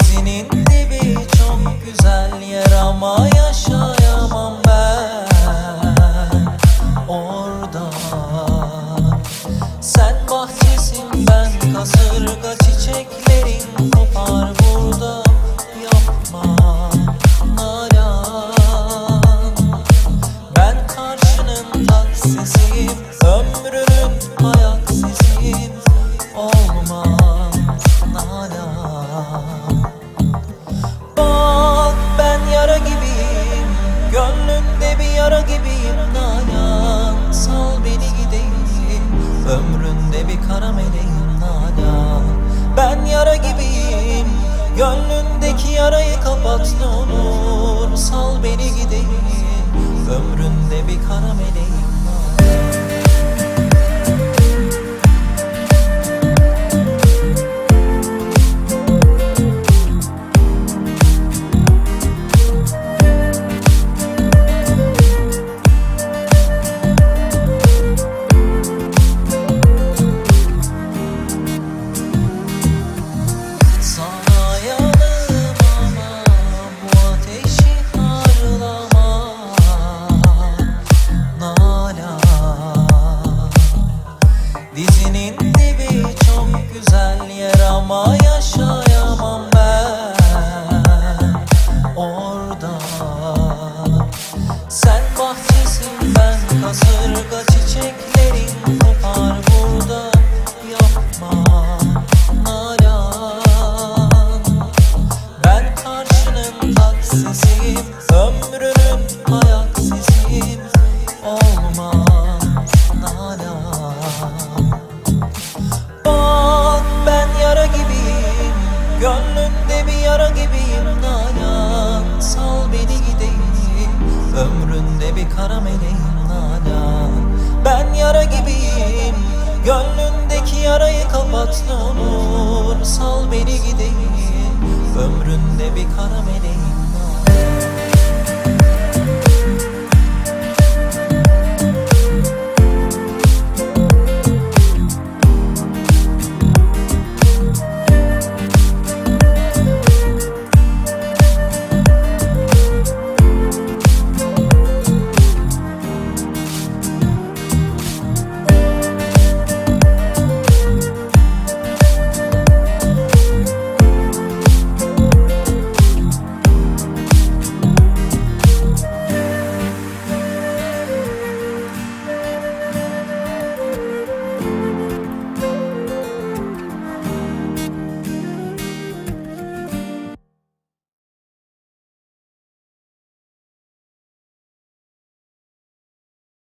Dizinin dibi çok güzel yer ama yaşayamam ben Ömründe bir kara Nalan Ben yara gibiyim. Gönlündeki yarayı kapat ne olur Sal beni gideyim. Ömründe bir kara ama yaşayamam ben Orada. Sen bahçesin ben kasırga çiçeklerin kopar burada. Yapma Nalan Ben karşının taksisiyim Ömrünün ayak sesiyim. Olmaz Ömründe bir kara meleğim Nalan Ben yara gibiyim. Gönlündeki yarayı kapat ne olur Sal beni gideyim. Ömründe bir kara meleğim